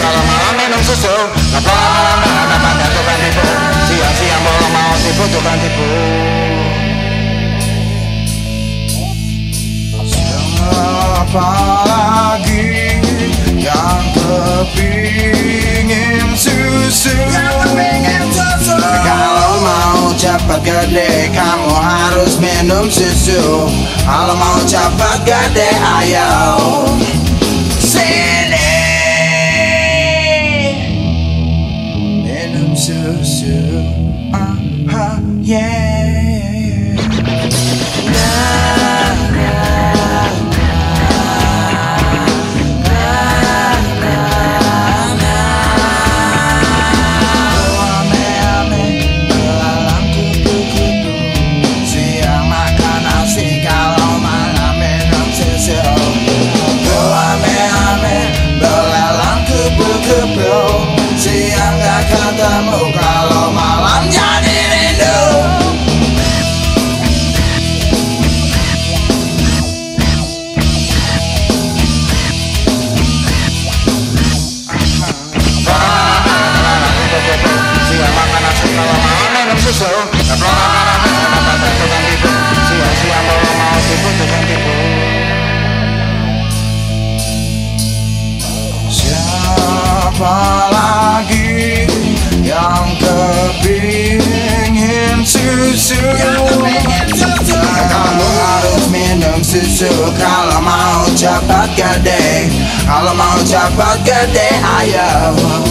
kalau malam minum susu Dapat tukang tipu Siang-siang bolong mau tipu tukang tipu Siapa lagi yang kepingin susu Kalau mau cepat gede kamu harus minum susu Kalau mau cepat gede ayo Minum susu Aha, yeah. Ame-ame mau tipu tukang tipu Siapa lagi yang kepingin susu. Kamu harus minum susu. Kalau mau cepat gede Kalau mau cepat gede ayo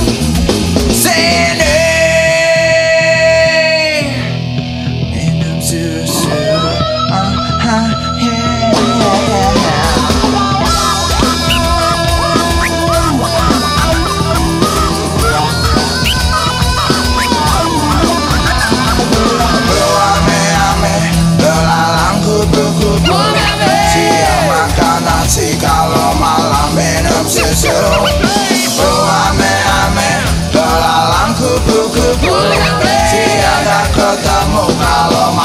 follow my